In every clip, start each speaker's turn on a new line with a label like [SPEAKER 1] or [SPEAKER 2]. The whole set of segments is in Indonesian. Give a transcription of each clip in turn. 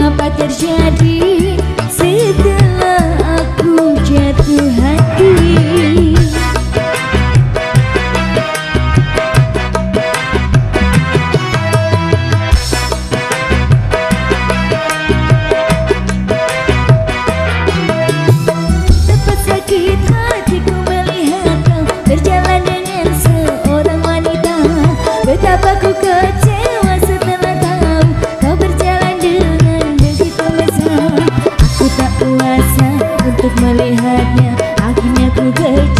[SPEAKER 1] mengapa terjadi setelah aku jatuh hati? Tepat hatiku melihat kau berjalan dengan seorang wanita. Betapa ku kecewa untuk melihatnya. Akhirnya ku berjalan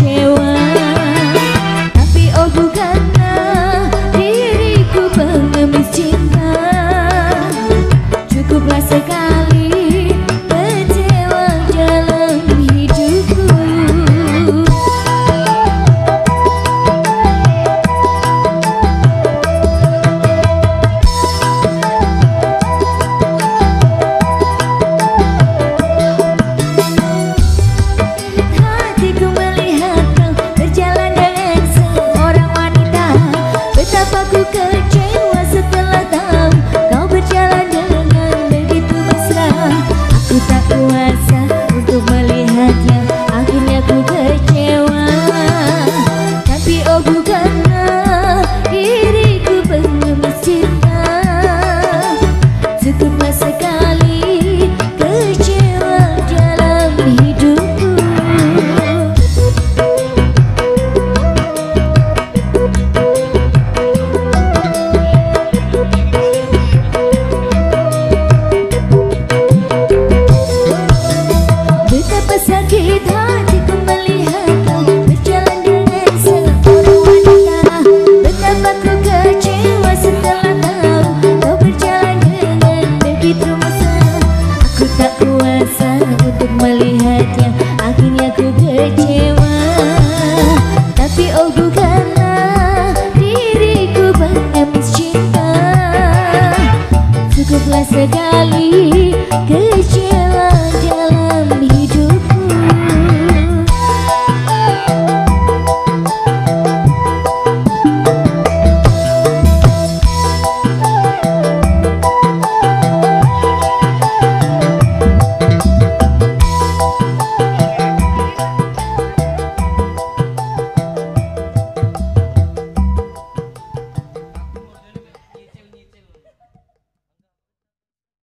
[SPEAKER 1] chill.